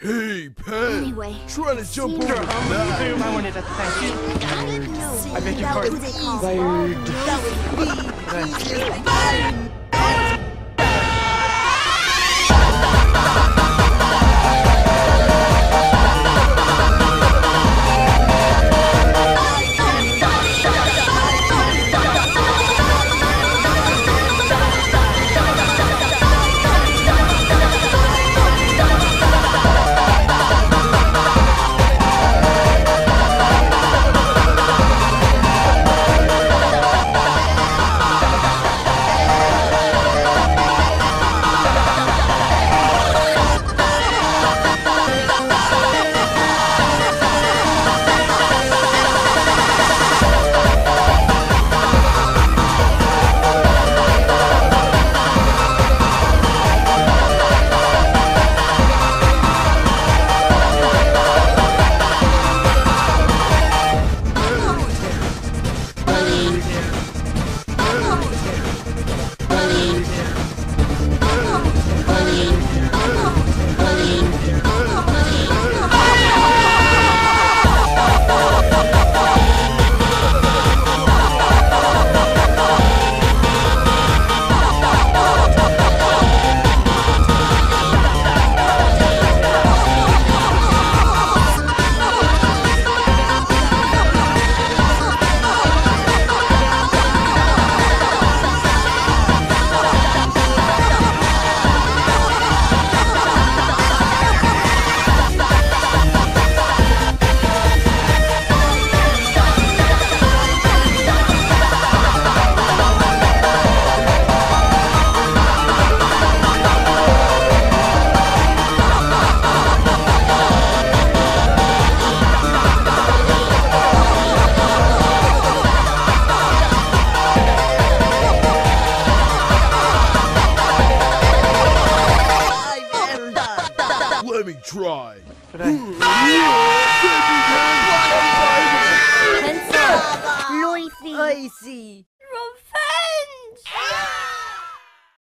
Hey, Pen! Anyway, Trying to jump over Sure, that! boom, I wanted to thank you. no. I beg your that pardon. was easy. Fired. That was me. Try! But I, Pencil. Lucy. I see.